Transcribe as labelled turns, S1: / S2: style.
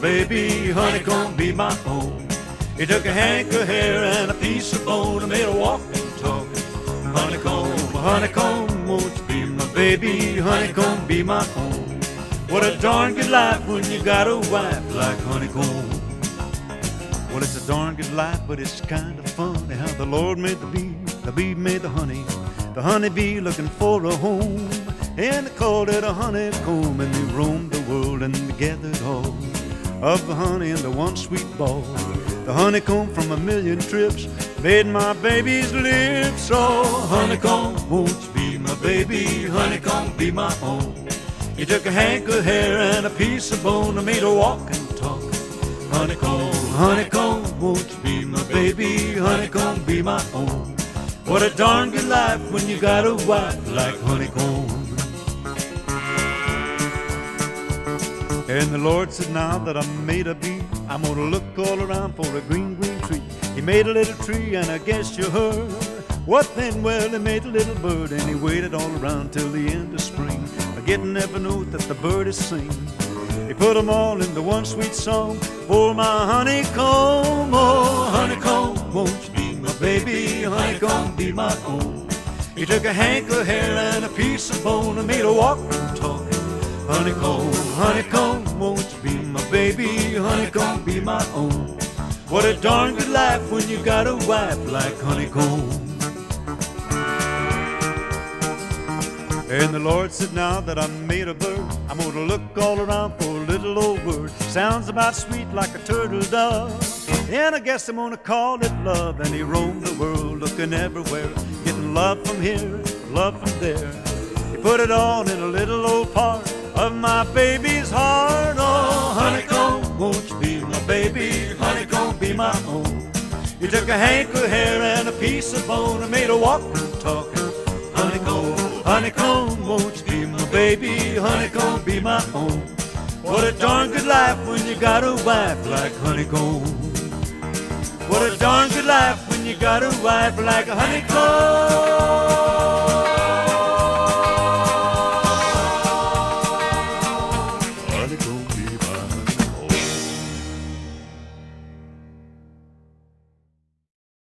S1: baby, honeycomb, be my own. He took a hank of hair and a piece of bone and made a walk and talk. Honeycomb, honeycomb, won't you be my baby? Honeycomb, be my own. What a darn good life when you got a wife like honeycomb. Well, it's a darn good life, but it's kind of funny how the Lord made the bee, the bee made the honey, the honeybee looking for a home. And they called it a honeycomb, and they roamed the world and they gathered all of the honey into one sweet ball. The honeycomb from a million trips made my baby's lips. Oh, honeycomb, won't you be my baby? Honeycomb, be my own. He took a hank of hair and a piece of bone and made her walk and talk. Honeycomb, honeycomb, won't you be my baby? Honeycomb, be my own. What a darn good life when you got a wife like honeycomb. And the Lord said, Now that I'm made a bee, I'm gonna look all around for a green, green tree. He made a little tree, and I guess you heard. What then? Well, he made a little bird, and he waited all around till the end of spring, getting every note that the bird is singing. He put 'em all into one sweet song for my honeycomb. Oh, honeycomb, won't you be my baby? Honeycomb, be my own. He took a hank of hair and a piece of bone and made a walk and talk. Honeycomb, honeycomb, won't you be my baby? Honeycomb, be my own. What a darn good life when you got a wife like honeycomb. And the Lord said, Now that I'm made a bird, I'm gonna look all around for a little old word. Sounds about sweet like a turtle dove. And I guess I'm gonna call it love. And he roamed the world looking everywhere, getting love from here, love from there. He put it all in a little old part of my baby's heart. Oh, honeycomb, won't you be my baby? Honeycomb, be my own. You took a hank of hair and a piece of bone and made a walk and talk. Honeycomb, honeycomb, won't you be my baby? Honeycomb, be my own. What a darn good life when you got a wife like honeycomb. What a darn good life when you got a wife like a honeycomb.